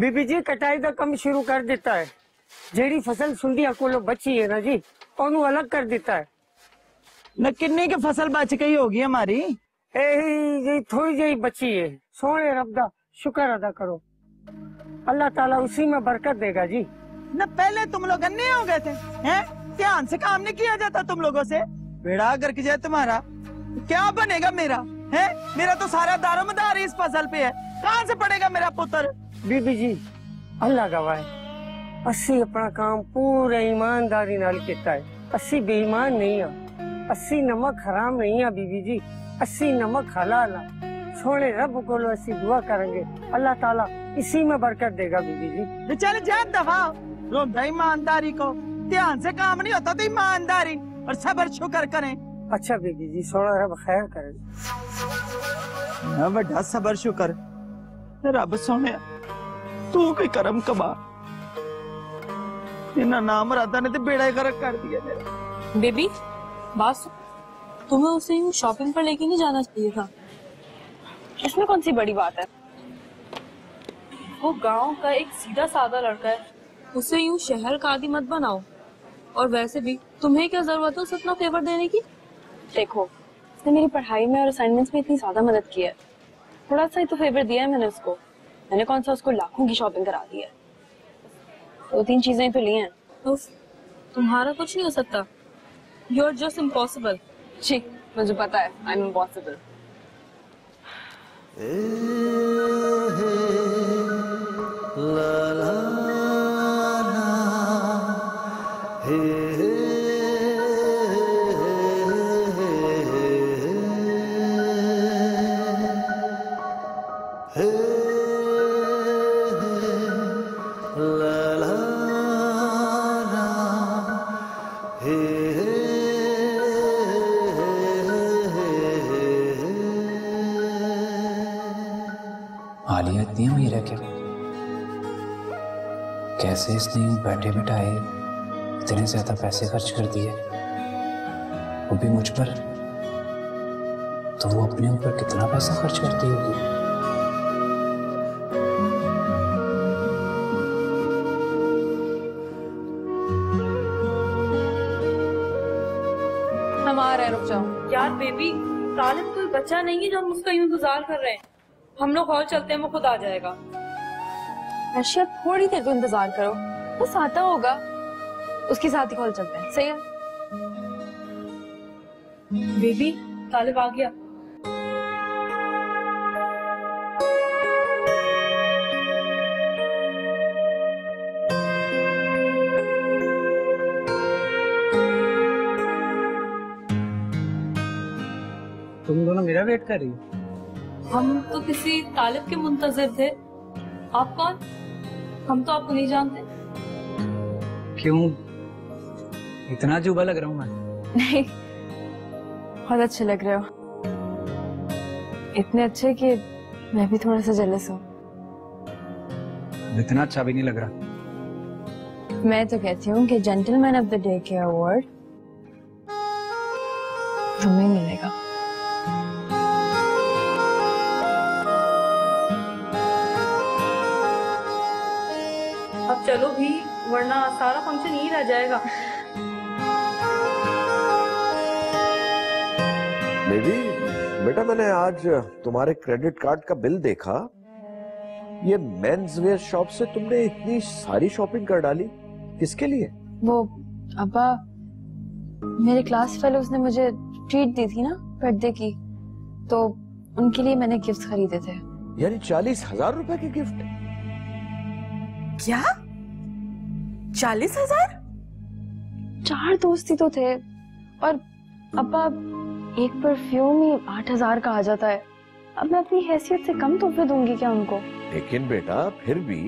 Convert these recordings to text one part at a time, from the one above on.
ਬੀਬੀ ਜੀ ਕਟਾਈ ਦਾ ਕੰਮ ਸ਼ੁਰੂ ਕਰ ਦਿੱਤਾ ਹੈ ਜਿਹੜੀ ਫਸਲ ਸੁੰਡੀਆਂ ਕੋਲੋਂ ਬਚੀ ਹੈ ਨਾ ਜੀ ਉਹਨੂੰ ਅਲੱਗ ਕਰ ਦਿੱਤਾ ਹੈ न किन्नी की फसल बच गई होगी हमारी ਇਹੀ ਜੀ ਥੋੜੀ ਜਿਹੀ ਬਚੀ ਹੈ ਸੋਹਣੇ ਰੱਬ ਦਾ ਸ਼ੁਕਰ ਅਦਾ ਕਰੋ अल्लाह ताला उसी में बरकत देगा जी न पहले तुम लोग अन्ने हो गए थे हैं ध्यान से काम नहीं किया जाता तुम लोगों से बेड़ा गर्क जाए तुम्हारा क्या बनेगा मेरा है मेरा तो सारा दारोमदार इस फसल पे है कहाँ से पड़ेगा मेरा पुत्र ਬੀਬੀ ਜੀ ਅੱਲਾ ਗਵਾਏ ਅਸੀਂ ਆਪਣਾ ਕੰਮ ਪੂਰੇ ਇਮਾਨਦਾਰੀ ਨਾਲ ਕੀਤਾ ਹੈ ਅਸੀਂ ਬੇਈਮਾਨ ਨਹੀਂ ਆ ਅਸੀਂ ਨਮਕ ਹਰਾਮ ਨਹੀਂ ਆ ਬੀਬੀ ਜੀ ਅਸੀਂ ਨਮਕ ਹਲਾਲ ਆ ਸੋਹਣੇ ਰੱਬ ਕੋਲੋਂ ਅਸੀਂ ਦੁਆ ਕਰਾਂਗੇ ਅੱਲਾਹ ਤਾਲਾ इसी में बरकत देगा बीबी जी तो चल जा दफा रोंदा ईमानदारी को ध्यान से काम नहीं होता तो ईमानदारी और सबर शुक्र करें अच्छा बीबी जी सोना रब खैर करे ना ਵੱਡਾ ਸਬਰ ਸ਼ੁਕਰ ਰੱਬ ਸੋਹਣਿਆ ਤੂੰ ਕੋਈ ਕਰਮ ਕਮਾ ਇਹਨਾਂ ਨਾਮ ਰਾਦਾ ਨੇ ਤੇ ਬੇੜਾ ਹੀ ਗਰਕ ਕਰ ਦਿਆ ਮੇਰਾ बेबी बात सुन, तुम्हें उसे यूं शॉपिंग पर लेके नहीं जाना चाहिए था इसमें कौन सी बड़ी बात है वो गांव का एक सीधा साधा लड़का है उसे यूं शहर का आदि मत बनाओ और वैसे भी तुम्हें क्या जरूरत है उसे इतना फेवर देने की देखो उसने मेरी पढ़ाई में और असाइनमेंट्स में इतनी ज्यादा मदद की है थोड़ा सा ही तो फेवर दिया है मैंने उसको मैंने कौन सा उसको लाखों की शॉपिंग करा दी है। दो तीन चीज़ें ही तो ली हैं। उफ, तुम्हारा कुछ नहीं हो सकता। यू आर जस्ट इम्पॉसिबल जी मुझे पता है आई एम इम्पॉसिबल आलिया बैठे बिठाए इतने ज़्यादा पैसे खर्च कर दिए। वो भी मुझ पर। तो वो अपने ऊपर कितना पैसा खर्च करती होगी? हम आ रहे हैं रुक जाओ। यार बेबी तालिब कोई बच्चा नहीं है जो हम उसका यूँ इंतज़ार कर रहे हैं। हम लोग और चलते हैं वो खुद आ जाएगा। अर्शिया थोड़ी देर तो इंतज़ार करो। बस आता होगा। उसके साथ ही कॉल चलते हैं। सही है? बेबी तालिब आ गया। तुम दोनों मेरा वेट कर रही हो? हम तो किसी तालिब के मुंतजर थे। आप कौन? हम तो आपको नहीं जानते। क्यों? इतना जुबा लग रहा हूँ मैं। नहीं बहुत अच्छे लग रहे हो। इतने अच्छे कि मैं भी थोड़ा सा जेलस हूँ। इतना अच्छा भी नहीं लग रहा। मैं तो कहती हूँ कि जेंटलमैन ऑफ़ द डे के अवार्ड तुम्हें मिलेगा। अब चलो भी। वरना सारा फ़ंक्शन यही रह जाएगा। बेबी बेटा मैंने आज तुम्हारे क्रेडिट कार्ड का बिल देखा। ये मेंस वेयर शॉप से तुमने इतनी सारी शॉपिंग कर डाली। किसके लिए? वो अब्बा मेरे क्लास फेलोज ने मुझे ट्रीट दी थी ना बर्थडे की। तो उनके लिए मैंने गिफ्ट खरीदे थे। यानी चालीस हज़ार रुपए के गिफ्ट क्या? चालीस हज़ार? चार दोस्त ही तो थे और अब्बा एक परफ्यूम ही आठ हज़ार का आ जाता है। अब मैं अपनी हैसियत से कम तोहफे दूँगी क्या उनको? लेकिन बेटा फिर भी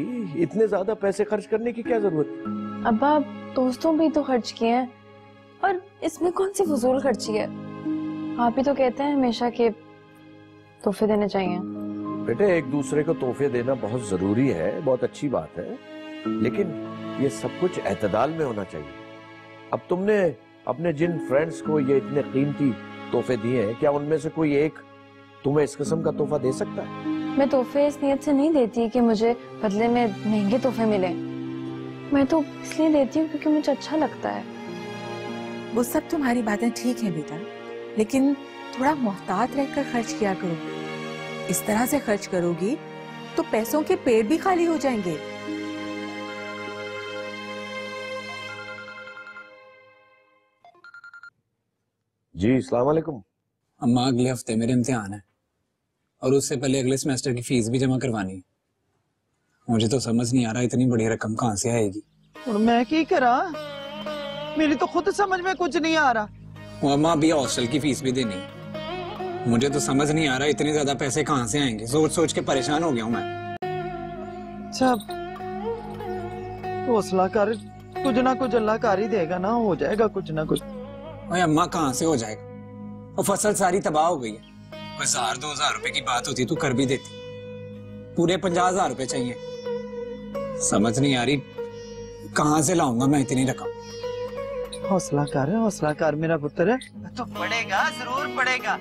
इतने ज़्यादा पैसे खर्च करने की क्या ज़रूरत? अब्बा दोस्तों भी तो खर्च किए हैं और इसमें कौन सी फजूल खर्ची है? आप ही तो कहते हैं हमेशा के तोहफे देने चाहिए। बेटे एक दूसरे को तोहफे देना बहुत ज़रूरी है बहुत अच्छी बात है। लेकिन ये सब कुछ एतदाल में होना चाहिए। अब तुमने अपने जिन फ्रेंड्स को ये इतने कीमती तोहफे दिए हैं क्या उनमें से कोई एक तुम्हें इस किस्म का तोहफा दे सकता है? मैं तोहफे इस नीयत से नहीं देती कि मुझे बदले में महँगे तोहफे मिले। मैं तो इसलिए देती हूँ क्योंकि मुझे अच्छा लगता है। वो सब तुम्हारी बातें ठीक है बेटा लेकिन थोड़ा मोहतात रहकर खर्च किया करो। इस तरह से खर्च करोगी तो पैसों के पेड़ भी खाली हो जाएँगे। जी सलाम वालेकुम। अम्मा अगले हफ़्ते मेरे इम्तिहान है। और उससे पहले अगले सेमेस्टर की फ़ीस भी जमा करवानी है। मुझे तो समझ नहीं आ रहा इतनी बड़ी रकम कहाँ से आएगी। और मैं की करा? मेरी तो खुद समझ में कुछ नहीं आ रहा। अम्मा अभी हॉस्टल की फ़ीस भी देनी मुझे तो समझ नहीं आ रहा इतने ज़्यादा पैसे कहाँ से आएँगे। सोच सोच के परेशान हो गया हूँ मैं। अच्छा हौसला कर। कुछ ना कुछ अल्लाह कर ही देगा ना हो जाएगा कुछ ना कुछ। ओए अम्मा कहाँ से हो जाएगा? और फ़सल सारी तबाह हो गई है। हज़ार दो हज़ार रुपए की बात होती तू कर भी देती। पूरे पंजाह हज़ार रुपए चाहिए। समझ नहीं आ रही कहाँ से लाऊँगा मैं इतनी रकम? हौसला कर हौसला कर मेरा पुत्र तो पढ़ेगा ज़रूर पढ़ेगा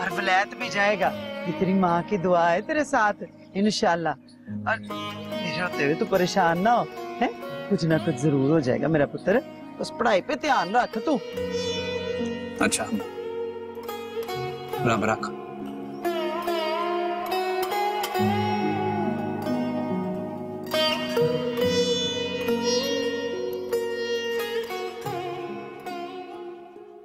और वलैत भी जाएगा। ये तेरी माँ की दुआ है तेरे साथ इंशाल्लाह। और मेरे होते हुए तो परेशान ना हो है? कुछ ना कुछ ज़रूर हो जाएगा मेरा पुत्र। बस पढ़ाई पे ध्यान रख तू। अच्छा। रब रख।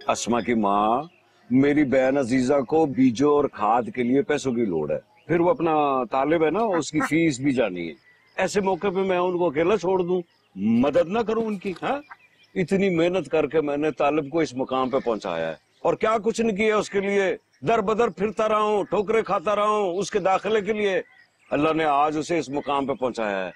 अस्मा की माँ, मेरी बहन अजीजा को बीजों और खाद के लिए पैसों की लोड़ है। फिर वो अपना तालिब है ना, उसकी फ़ीस भी जानी है। ऐसे मौके पे मैं उनको अकेला छोड़ दूँ। मदद ना करूँ उनकी हाँ? इतनी मेहनत करके मैंने तालिब को इस मुकाम पे पहुँचाया है। और क्या कुछ नहीं किया उसके लिए। दर बदर फिरता रहा हूँ, ठोकरे खाता रहा हूँ, उसके दाखिले के लिए। अल्लाह ने आज उसे इस मुकाम पे पहुँचाया है।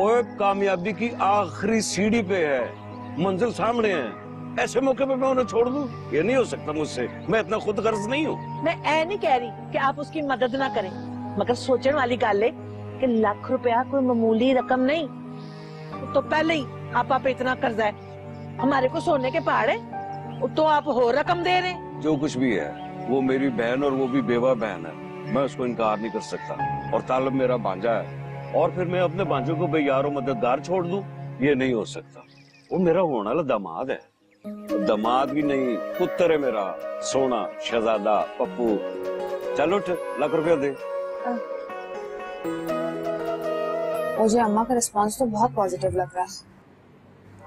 और कामयाबी की आखिरी सीढ़ी पे है। मंजिल सामने है। ऐसे मौके पे मैं उन्हें छोड़ दूँ? ये नहीं हो सकता मुझसे। मैं इतना खुद गर्ज नहीं हूँ। मैं ऐ नहीं कह रही कि आप उसकी मदद ना करें। मगर सोचने वाली गल है कि लाख रुपया कोई मामूली रकम नहीं। तो पहले ही आप आप इतना कर्जा है। हमारे को सोने के पहाड़ है। तो आप हो रकम दे रहे जो कुछ भी है वो मेरी बहन और वो भी बेवा बहन है। मैं उसको इनकार नहीं कर सकता। और तालब मेरा भांजा है। और फिर मैं अपने भांजों को बेयारो मददगार छोड़ दूँ? ये नहीं हो सकता। वो मेरा होने वाला दामाद है। दामाद भी नहीं पुत्र है मेरा। सोना शहजादा पप्पू। चल उठ लाख रुपया दे। मुझे अम्मा का रिस्पांस तो बहुत पॉजिटिव लग रहा है।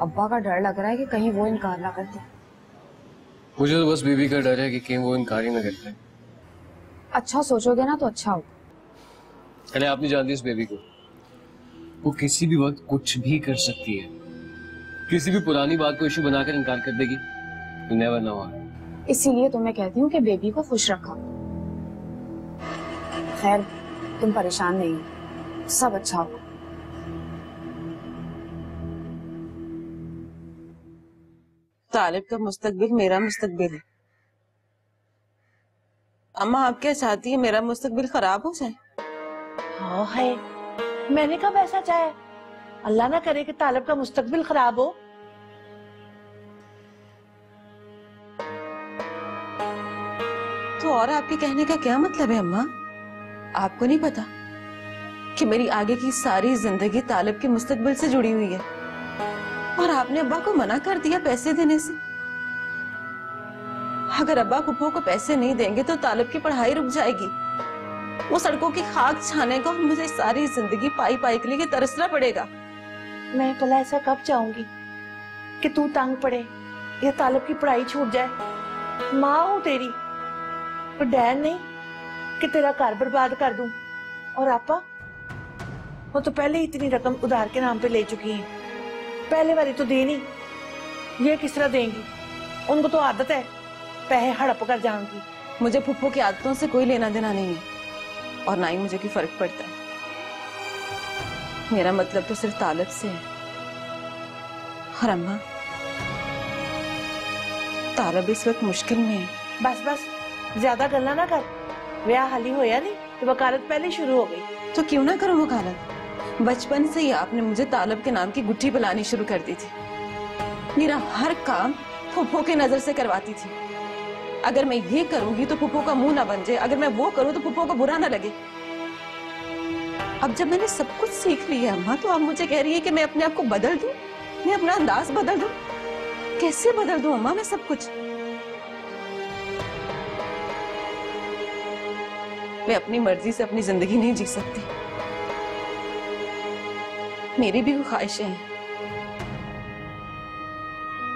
अब्बा का डर लग रहा है कि कहीं वो इनकार ना करते मुझे तो बस बीबी का डर है कि कहीं वो इनकार ही ना करते अच्छा सोचोगे ना तो अच्छा हो अरे आप नहीं जानती इस बेबी को? वो किसी भी वक्त कुछ भी कर सकती है। किसी भी पुरानी बात को इशू बनाकर इनकार कर देगी। नेवर नो इसीलिए तो मैं कहती हूँ कि बेबी को खुश रखा। खैर तुम परेशान नहीं सब अच्छा होगा। तालिब का मुस्तकबिल मेरा मुस्तकबिल है। अम्मा आप क्या चाहती है मेरा मुस्तकबिल खराब हो जाए। हाँ है। मैंने कब ऐसा चाहे? अल्लाह ना करे कि तालब का मुस्तकबिल खराब हो। तो और आपके कहने का क्या मतलब है अम्मा? आपको नहीं पता कि मेरी आगे की सारी ज़िंदगी तालिब के मुस्तकबिल से जुड़ी हुई है। और आपने अब्बा को मना कर दिया पैसे देने से। अगर अब्बा पुप्पो को पैसे नहीं देंगे तो तालब की पढ़ाई रुक जाएगी। वो सड़कों की खाक छाने को मुझे सारी ज़िंदगी पाई पाई के लिए तरसना पड़ेगा। मैं भला ऐसा कब चाहूँगी कि तू तंग पड़े या तालब की पढ़ाई छूट जाए? माँ हूँ तेरी, पर डैड नहीं कि तेरा घर बर्बाद कर दूँ। और आपा? वो तो पहले ही इतनी रकम उधार के नाम पे ले चुकी है। पहले वाली तो दी नहीं ये किस तरह देंगी? उनको तो आदत है। पैसे हड़प कर जाऊँगी। मुझे पुप्पो की आदतों से कोई लेना देना नहीं है। और ना ही मुझे कोई फ़र्क पड़ता है। मेरा मतलब तो सिर्फ़ तालब से है। और अम्मा तालब इस वक्त मुश्किल में है। बस बस ज़्यादा गल्ला ना कर। ब्याह हाली होया नहीं तो वकालत पहले शुरू हो गई। तो क्यों ना करूँ वकालत? बचपन से ही आपने मुझे तालब के नाम की गुट्ठी बुलानी शुरू कर दी थी। मेरा हर काम फुप्पो की नज़र से करवाती थी। अगर मैं ये करूँगी तो पुप्पो का मुँह ना बन जाए। अगर मैं वो करूँ तो पुप्पो को बुरा ना लगे। अब जब मैंने सब कुछ सीख लिया, अम्मा तो आप मुझे कह रही है कि मैं अपने आप को बदल दूँ? मैं अपना अंदाज बदल दूँ? कैसे बदल दूँ, अम्मा, मैं सब कुछ? मैं अपनी मर्ज़ी से अपनी ज़िंदगी नहीं जी सकती। मेरी भी ख्वाहिशें हैं।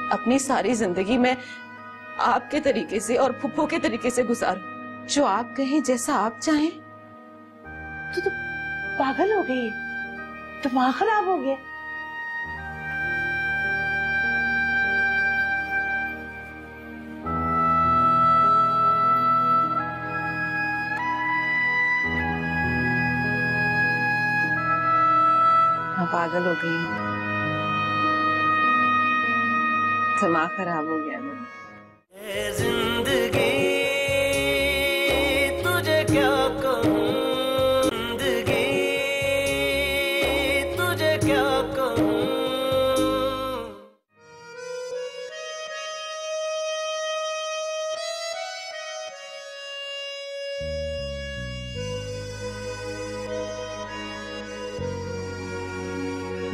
अपनी सारी ज़िंदगी में आपके तरीके से और फुफो के तरीके से गुजारू। जो आप कहें जैसा आप चाहें। तो, तो पागल हो गई। दिमाग खराब हो गया। पागल हो गई दिमाग खराब हो गया मेरा ज़िंदगी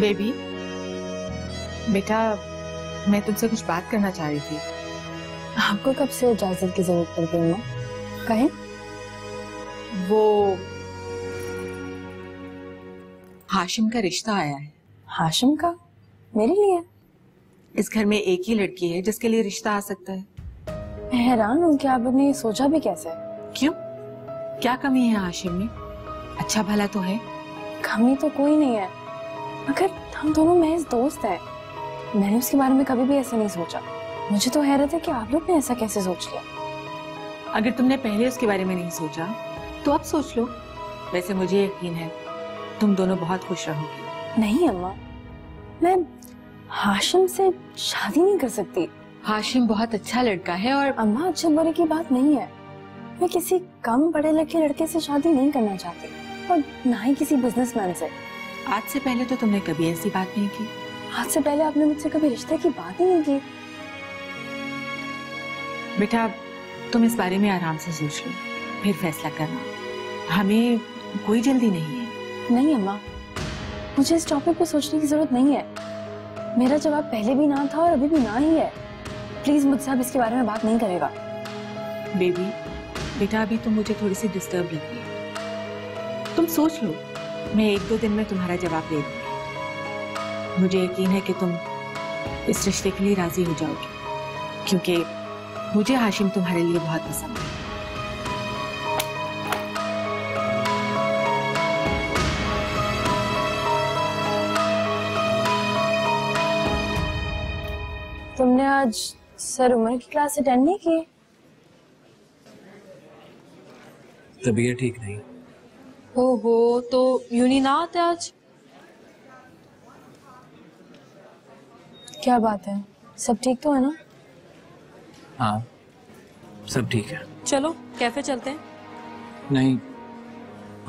बेबी बेटा मैं तुमसे कुछ बात करना चाह रही थी। आपको कब से इजाज़त की ज़रूरत पड़ गई माँ कहें। वो हाशिम का रिश्ता आया है। हाशिम का? मेरे लिए? इस घर में एक ही लड़की है जिसके लिए रिश्ता आ सकता है। मैं हैरान हूँ कि आपने ये सोचा भी कैसे? क्यों? क्या कमी है हाशिम में? अच्छा भला तो है। कमी तो कोई नहीं है। मगर हम दोनों महज दोस्त हैं। मैंने उसके बारे में कभी भी ऐसा नहीं सोचा। मुझे तो हैरत है कि आप लोग ने ऐसा कैसे सोच लिया। अगर तुमने पहले उसके बारे में नहीं सोचा तो अब सोच लो। वैसे मुझे यकीन है तुम दोनों बहुत खुश रहोगी। नहीं अम्मा। मैं हाशिम से शादी नहीं कर सकती। हाशिम बहुत अच्छा लड़का है और अम्मा अच्छे बुरे की बात नहीं है। मैं किसी कम पढ़े लिखे लड़के से शादी नहीं करना चाहती और ना ही किसी बिजनेसमैन से। आज से पहले तो तुमने कभी ऐसी बात नहीं की। आज से पहले आपने मुझसे कभी रिश्ते की बात ही नहीं की। बेटा तुम इस बारे में आराम से सोच लो। फिर फैसला करना। हमें कोई जल्दी नहीं है। नहीं अम्मा। मुझे इस टॉपिक पे सोचने की ज़रूरत नहीं है। मेरा जवाब पहले भी ना था और अभी भी ना ही है। प्लीज़ मुझसे अब इसके बारे में बात नहीं करेगा। बेबी बेटा अभी तुम मुझे थोड़ी सी डिस्टर्ब लग रही है। तुम सोच लो। मैं एक दो दिन में तुम्हारा जवाब दे दूँगी। मुझे यकीन है कि तुम इस रिश्ते के लिए राज़ी हो जाओगी क्योंकि मुझे हाशिम तुम्हारे लिए बहुत पसंद है। तुमने आज सर उमर की क्लास अटेंड नहीं की? तबीयत ठीक नहीं। ओहो तो यूनी ना आते आज? क्या बात है? सब ठीक तो है ना? हाँ सब ठीक है। चलो कैफ़े चलते हैं। नहीं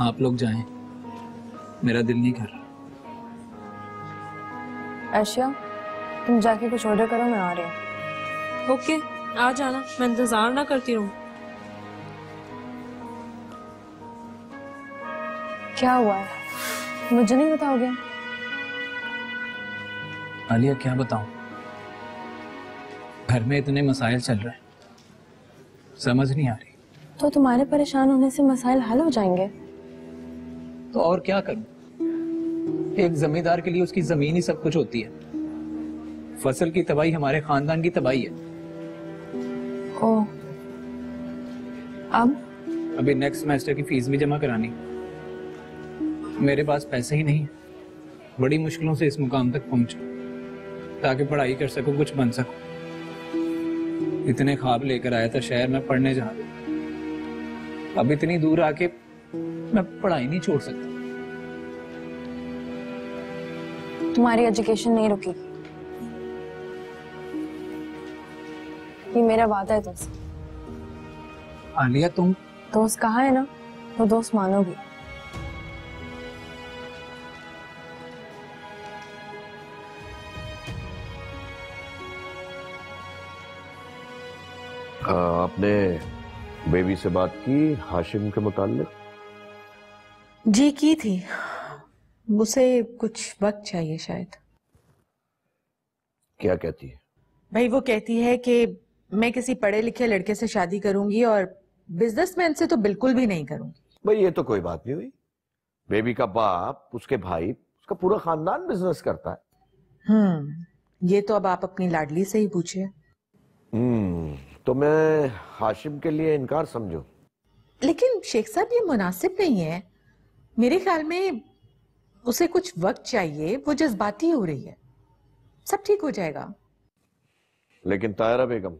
आप लोग जाएँ। मेरा दिल नहीं कर रहा। ऐशिया तुम जाके कुछ ऑर्डर करो मैं आ रही हूँ। ओके आ जाना मैं इंतज़ार ना करती रहूँ। क्या हुआ है? मुझे नहीं बताओगे? आलिया क्या बताऊँ? घर में इतने मसाइल चल रहे हैं। समझ नहीं आ रही। तो तुम्हारे परेशान होने से मसाइल हल हो जाएँगे? तो और क्या करूँ? एक जमींदार के लिए उसकी ज़मीन ही सब कुछ होती है। फ़सल की तबाही हमारे खानदान की तबाही है। ओ। अब? अभी नेक्स्ट सेमेस्टर की फ़ीस भी जमा करानी। मेरे पास पैसे ही नहीं। बड़ी मुश्किलों से इस मुकाम तक पहुँचा ताकि पढ़ाई कर सकूँ कुछ बन सकूँ। इतने ख्वाब लेकर आया था शहर में पढ़ने जा अब इतनी दूर आके मैं पढ़ाई नहीं छोड़ सकता। तुम्हारी एजुकेशन नहीं रुकी। ये मेरा वादा है तुमसे आलिया तुम? दोस्त कहा है ना? तो दोस्त मानोगी। बेबी से बात की हाशिम के मुतालिक? जी की थी। उसे कुछ वक्त चाहिए शायद। क्या कहती है? भाई वो कहती है कि मैं किसी पढ़े लिखे लड़के से शादी करूँगी और बिजनेसमैन से तो बिल्कुल भी नहीं करूँगी। भाई ये तो कोई बात नहीं हुई। बेबी का बाप उसके भाई उसका पूरा खानदान बिज़नेस करता है। हम्म ये तो अब आप अपनी लाडली से ही पूछिए। हम्म। तो मैं हाशिम के लिए इनकार समझू। लेकिन शेख साहब ये मुनासिब नहीं है। मेरे ख्याल में उसे कुछ वक्त चाहिए वो जज्बाती हो रही है। सब ठीक हो जाएगा। लेकिन तायरा बेगम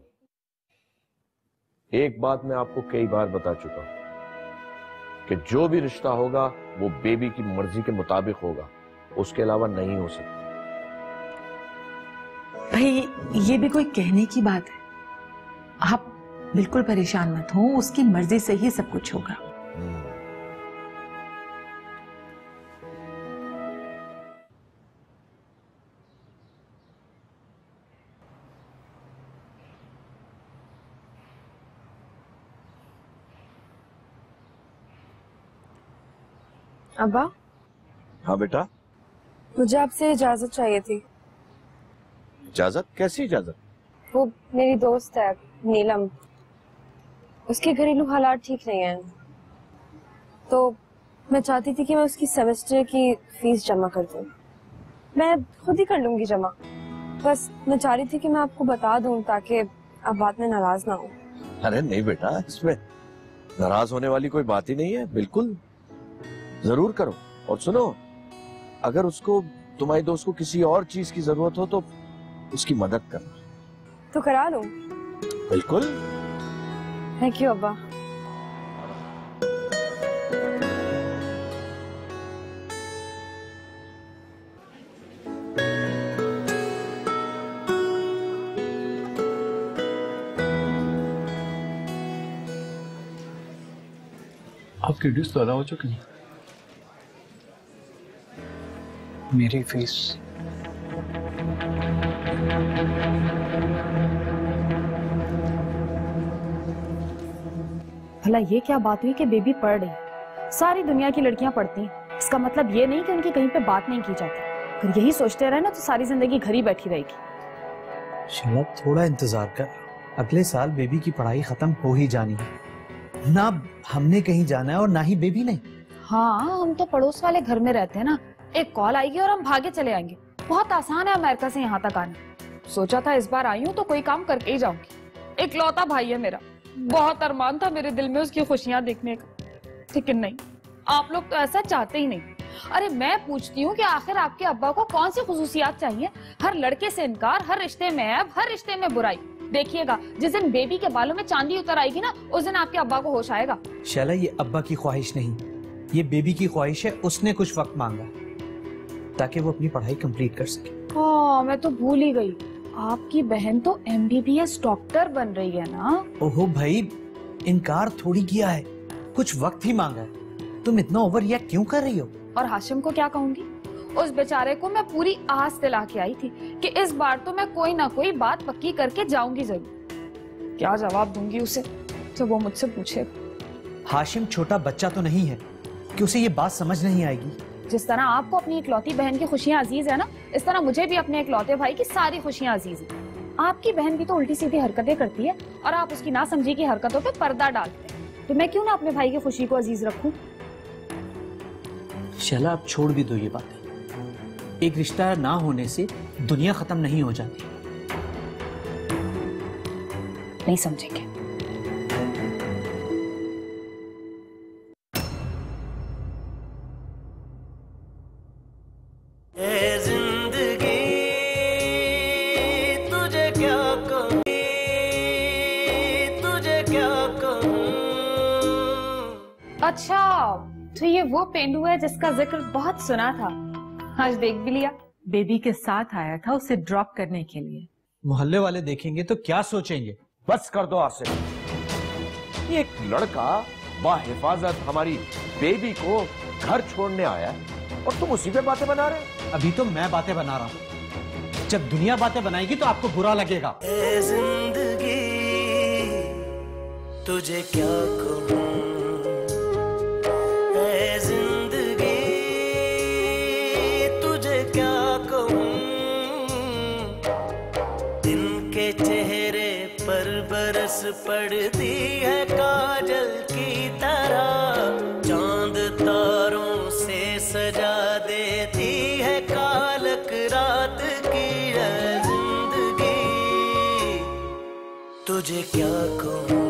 एक बात मैं आपको कई बार बता चुका हूँ कि जो भी रिश्ता होगा वो बेबी की मर्ज़ी के मुताबिक होगा। उसके अलावा नहीं हो सकता। भाई ये भी कोई कहने की बात है? आप बिल्कुल परेशान मत हो उसकी मर्ज़ी से ही सब कुछ होगा। अब्बा? हाँ बेटा? मुझे आपसे इजाज़त चाहिए थी। इजाज़त? कैसी इजाज़त? वो मेरी दोस्त है। नीलम उसके घरेलू हालात ठीक नहीं है। तो मैं चाहती थी कि मैं उसकी सेमेस्टर की फ़ीस जमा कर दूँ। मैं खुद ही कर लूँगी जमा। बस मैं चाह रही थी कि मैं आपको बता दूँ ताकि आप बाद में नाराज़ ना हो। अरे नहीं बेटा इसमें नाराज़ होने वाली कोई बात ही नहीं है बिल्कुल। ज़रूर करो और सुनो अगर उसको तुम्हारी दोस्त को किसी और चीज़ की ज़रूरत हो तो उसकी मदद करना। तो करा लूँ। बिल्कुल। थैंक यू अब्बा आपकी डिश तो अदा हो चुकी है। मेरी फ़ीस भला ये क्या बात हुई कि बेबी पढ़ रही? सारी दुनिया की लड़कियाँ पढ़ती हैं। इसका मतलब ये नहीं कि उनकी कहीं पे बात नहीं की जाती। अगर यही सोचते रहे ना तो सारी ज़िंदगी घर ही बैठी रहेगी। चलो थोड़ा इंतज़ार कर। अगले साल बेबी की पढ़ाई खत्म हो ही जानी है। ना हमने कहीं जाना है और ना ही बेबी ने। हाँ हम तो पड़ोस वाले घर में रहते हैं ना। एक कॉल आएगी और हम भागे चले आएँगे। बहुत आसान है अमेरिका से यहाँ तक आना। सोचा था इस बार आई हूँ तो कोई काम करके ही जाऊँगी। एक लौता भाई है मेरा। बहुत अरमान था मेरे दिल में उसकी खुशियाँ देखने का। लेकिन नहीं आप लोग तो ऐसा चाहते ही नहीं। अरे मैं पूछती हूँ कि आखिर आपके अब्बा को कौन सी खसूसियात चाहिए? हर लड़के से इनकार हर रिश्ते में ऐब हर रिश्ते में बुराई। देखिएगा जिस दिन बेबी के बालों में चांदी उतर आएगी ना उस दिन आपके अब्बा को होश आएगा। शैला ये अब्बा की ख्वाहिश नहीं। ये बेबी की ख्वाहिश है उसने कुछ वक्त मांगा ताकि वो अपनी पढ़ाई कंप्लीट कर सके। हाँ मैं तो भूल ही गई। आपकी बहन तो एमबीबीएस डॉक्टर बन रही है ना? ओहो भाई इनकार थोड़ी किया है। कुछ वक्त ही मांगा है। तुम इतना ओवर रिएक्ट क्यों कर रही हो? और हाशिम को क्या कहूँगी? उस बेचारे को मैं पूरी आस दिला के आई थी कि इस बार तो मैं कोई ना कोई बात पक्की करके जाऊँगी ज़रूर। क्या जवाब दूँगी उसे जब वो मुझसे पूछे? हाशिम छोटा बच्चा तो नहीं है कि उसे ये बात समझ नहीं आएगी। जिस तरह आपको अपनी इकलौती बहन की खुशियाँ अज़ीज़ है ना इस तरह मुझे भी अपने इकलौते भाई की सारी खुशियाँ अज़ीज़ है। आपकी बहन भी तो उल्टी सीधी हरकतें करती है और आप उसकी ना समझी की हरकतों पर पर्दा डालते हैं। तो मैं क्यों ना अपने भाई की खुशी को अज़ीज़ रखूँ? शैला आप छोड़ भी दो ये बातें। एक रिश्ता ना होने से दुनिया खत्म नहीं हो जाती। नहीं समझेंगे। अच्छा तो ये वो पेंडू है जिसका ज़िक्र बहुत सुना था। आज देख भी लिया। बेबी के साथ आया था उसे ड्रॉप करने के लिए। मोहल्ले वाले देखेंगे तो क्या सोचेंगे। बस कर दो आसिफ ये एक लड़का बाहिफाजत हमारी बेबी को घर छोड़ने आया है और तुम उसी पे बातें बना रहे अभी तो मैं बातें बना रहा हूँ। जब दुनिया बातें बनाएगी तो आपको बुरा लगेगा। ए ज़िंदगी तुझे क्या कहूँ? पड़ती है काजल की तरह। चाँद तारों से सजा देती है कालक रात की ज़िंदगी। तुझे क्या कहूँ?